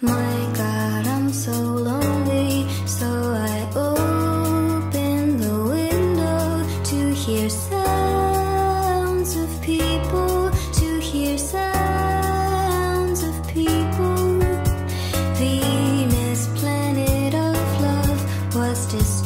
My God, I'm so lonely, so I open the window to hear sounds of people, to hear sounds of people. Venus, planet of love, was destroyed.